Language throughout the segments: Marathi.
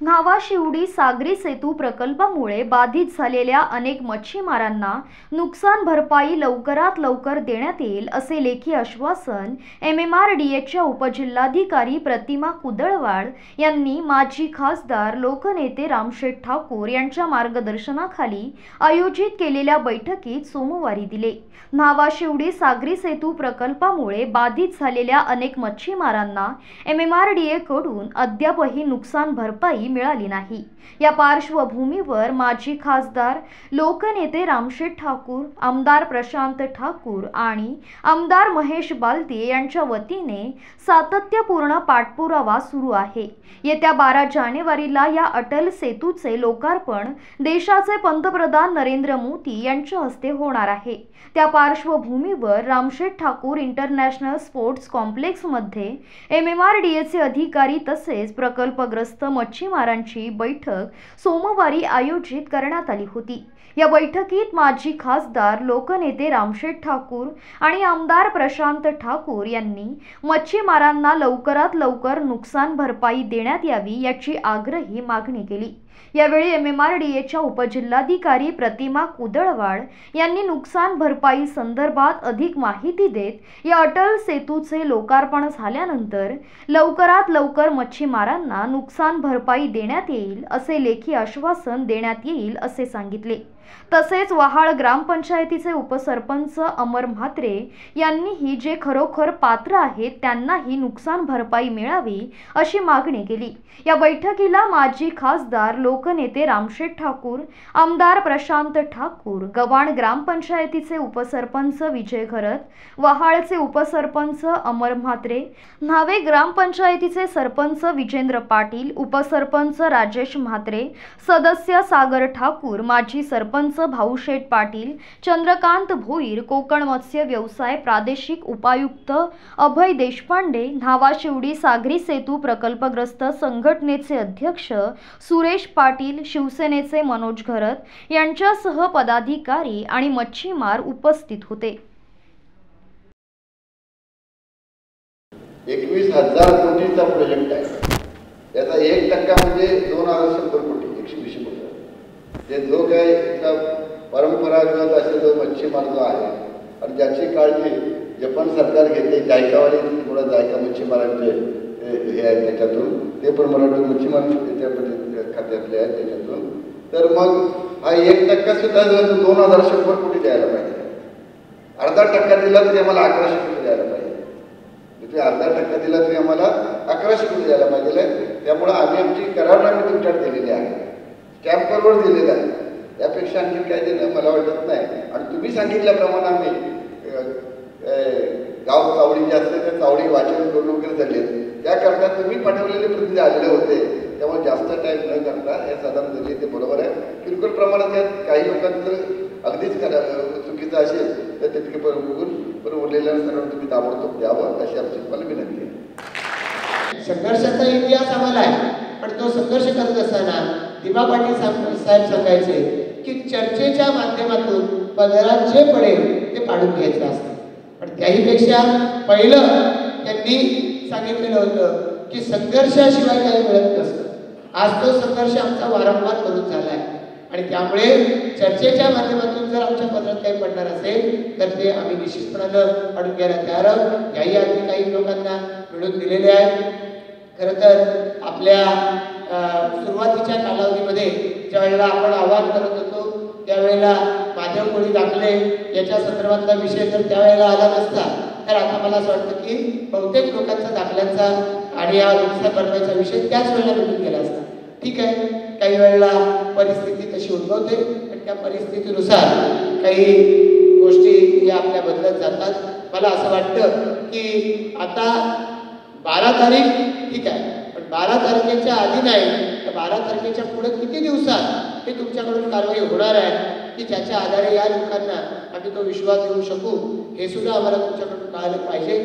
न्हावाशिवडी सागरी सेतू प्रकल्पामुळे बाधित झालेल्या अनेक मच्छीमारांना नुकसान भरपाई लवकरात लवकर देण्यात येईल असे लेखी आश्वासन एम एम आर डी एच्या उपजिल्हाधिकारी प्रतिमा कुदळवाड यांनी माजी खासदार लोकनेते रामशेठ ठाकूर यांच्या मार्गदर्शनाखाली आयोजित केलेल्या बैठकीत सोमवारी दिले. न्हावाशिवडी सागरी सेतू प्रकल्पामुळे बाधित झालेल्या अनेक मच्छीमारांना एम एम आर डी एकडून अद्यापही नुकसान भरपाई मिळाली नाही. या पार्श्वभूमीवर माजी खासदार लोकनेते रामशेठ ठाकूर आमदार प्रशांत ठाकूर आणि आमदार महेश बालदे यांच्या वतीने सातत्यपूर्ण पाठपुरावा सुरू आहे. येत्या बारा जानेवारीला या अटल सेतूचे लोकार्पण देशाचे पंतप्रधान नरेंद्र मोदी यांच्या हस्ते होणार आहे. त्या पार्श्वभूमीवर रामशेठ ठाकूर इंटरनॅशनल स्पोर्ट्स कॉम्प्लेक्समध्ये एम एम आर डी एचे अधिकारी तसेच प्रकल्पग्रस्त मच्छीमारांची बैठक सोमवारी आयोजित करण्यात आली होती. या बैठकीत माजी खासदार लोकनेते रामशेठ ठाकूर आणि आमदार प्रशांत ठाकूर यांनी मच्छीमारांना लवकरात लवकर नुकसान भरपाई देण्यात यावी याची आग्रही मागणी केली. यावेळी एम एम आर डी एच्या उपजिल्हाधिकारी प्रतिमा कुदळवाड यांनी नुकसान भरपाई संदर्भात अधिक माहिती देत या अटल सेतूचे लोकार्पण झाल्यानंतर लवकरात लवकर मच्छीमारांना नुकसान भरपाई देण्यात येईल असे लेखी आश्वासन देण्यात येईल असे सांगितले. तसेच वहाळ ग्रामपंचायतीचे उपसरपंच अमर म्हात्रे यांनीही जे खरोखर पात्र आहेत त्यांनाही नुकसान भरपाई मिळावी अशी मागणी केली. या बैठकीला माजी खासदार लोकनेते रामशेठ ठाकूर आमदार प्रशांत ठाकूर गव्हाण ग्रामपंचायतीचे उपसरपंच विजय घरत वहाळचे उपसरपंच अमर म्हात्रे न्हावे ग्रामपंचायतीचे सरपंच विजेंद्र पाटील उपसरपंच राजेश म्हात्रे सदस्य सागर ठाकूर माजी सरपंच भाऊशेठ पाटील चंद्रकांत भोईर कोकण मत्स्य व्यवसाय प्रादेशिक उपायुक्त अभय देशपांडे न्हावाशिवडी सागरी सेतू प्रकल्पग्रस्त संघटनेचे अध्यक्ष सुरेश पाटील शिवसेनेचे मनोज घरत यांच्यासह पदाधिकारी आणि मच्छीमार उपस्थित होते. एकवीस हजार कोटीचा प्रोजेक्ट आहे. त्याचा एक टक्का म्हणजे दोन हजार शंभर कोटी. जे ते जो काही इथला परंपरागत असे जो मच्छीमार जो आहे आणि ज्याची काळजी जपान सरकार घेते जायकावाले थोडं जायका मच्छीमारांचे हे आहेत त्याच्यातून ते पण मला वाटतं मच्छीमार त्याच्यामध्ये खात्यातले आहेत त्याच्यातून. तर मग हा एक टक्का सुद्धा जर दोन हजार शंभर कोटी द्यायला पाहिजे. अर्धा टक्का दिला तरी आम्हाला अकराशे कोटी द्यायला पाहिजे. तुम्ही अर्धा टक्का दिला तरी आम्हाला अकराशे कोटी द्यायला पाहिजे. त्यामुळं आम्ही आमची करारनामे तुमच्याकडे दिलेली आहे. कॅम्परवर दिलेलं आहे. त्यापेक्षा आणखी काय देणं मला वाटत नाही. आणि तुम्ही सांगितल्याप्रमाणे आम्ही गाव चावडी जे असते त्या चावडी वाचन करून वगैरे झाले. त्याकरता तुम्ही पाठवलेले प्रतिनिधी आलेले होते. त्यामुळे जास्त टाईम न करता हे साधारण झाले ते बरोबर आहे. किरकोळ प्रमाणात त्यात काही लोकांचं अगदीच करा चुकीचं असेल तर तितके पण बघून पण उरलेल्या सर्व तुम्ही ताबडतोब द्यावं अशी आमची मला विनंती आहे. संघर्षाचा इतिहास आम्हाला आहे पण तो संघर्ष करत असताना दिबा पाटील साहेब सांगायचे की चर्चेच्या माध्यमातून पदरात जे पडेल ते पाडून घ्यायचं असतं. पण त्याहीपेक्षा पहिलं त्यांनी सांगितलेलं होतं की संघर्षाशिवाय काही मिळत नसतं. आज तो संघर्ष आमचा वारंवार करून झाला आहे आणि त्यामुळे चर्चेच्या माध्यमातून जर आमच्या पत्रात काही पडणार असेल तर ते आम्ही निश्चितपणानं पाडून घ्यायला तयार आहोत. याही आधी काही लोकांना मिळून दिलेले आहेत खरं तर आपल्या सुरुवातीच्या कालावधीमध्ये ज्या वेळेला आपण आवाहन करत होतो त्यावेळेला माधव कोळी दाखले याच्या संदर्भातला विषय जर त्यावेळेला आला नसता तर आता मला असं वाटतं की बहुतेक लोकांचा दाखल्यांचा आणि या नुकसान भरपाईचा विषय त्याच वेळेला निघून गेला असता. ठीक आहे काही वेळेला परिस्थिती तशी उद्भवते पण त्या परिस्थितीनुसार काही गोष्टी या आपल्या बदलत जातात. मला असं वाटतं की आता बारा तारीख ठीक आहे बारा तारखेच्या आधी नाही तर बारा तारखेच्या पुढे किती दिवसात हे तुमच्याकडून कारवाई होणार आहे की ज्याच्या आधारे या लोकांना आम्ही तो विश्वास देऊ शकू हे सुद्धा आम्हाला तुमच्याकडून कळालं पाहिजे.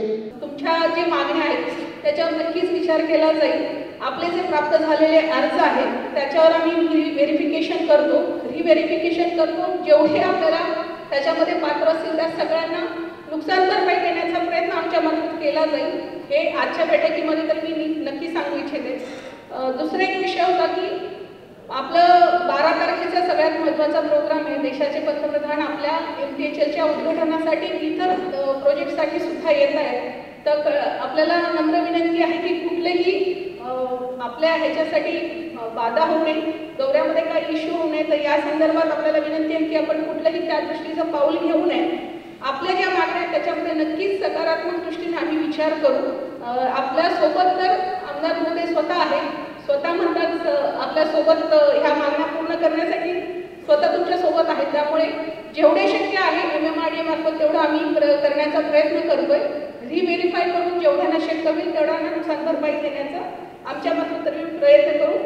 तुमच्या जे मागण्या आहेत त्याच्यावर नक्कीच विचार केला जाईल. आपले जे प्राप्त झालेले अर्ज आहेत त्याच्यावर आम्ही व्हेरिफिकेशन करतो. रिव्हेरिफिकेशन करतो जेवढे आपल्याला त्याच्यामध्ये पात्र असतील त्या सगळ्यांना नुकसान भरपाई देण्याचा प्रयत्न आमच्या मार्फत केला जाईल हे आजच्या बैठकीमध्ये तर मी नक्की सांगू इच्छिते. दुसरा एक विषय होता की आपलं बारा तारखेचा सगळ्यात महत्त्वाचा प्रोग्राम आहे देशाचे पंतप्रधान आपल्या एम टी एच एलच्या उद्घाटनासाठी इतर प्रोजेक्टसाठी सुद्धा येत आहेत. तर क- आपल्याला नम्र विनंती आहे की कुठलेही आपल्या ह्याच्यासाठी बाधा होऊ नये दौऱ्यामध्ये काही इश्यू होऊ नये तर या संदर्भात आपल्याला विनंती आहे की आपण कुठलंही त्या दृष्टीचं पाऊल घेऊ नये. आपल्या ज्या मागण्या आहेत त्याच्यामध्ये नक्कीच सकारात्मक दृष्टीने आम्ही विचार करू. आपल्यासोबत तर आमदार मोदी स्वतः आहे स्वतः म्हणतात आपल्यासोबत ह्या मागण्या पूर्ण करण्यासाठी स्वतः तुमच्यासोबत आहेत. त्यामुळे जेवढे शक्य आहे एम एम आर डी मार्फत तेवढं आम्ही प्र- करण्याचा प्रयत्न करतोय रिव्हेरीफाय करून जेवढ्यांना शक्य होईल तेवढ्यांना नुकसान भरपाई देण्याचा आमच्या मार्फत प्रयत्न करू.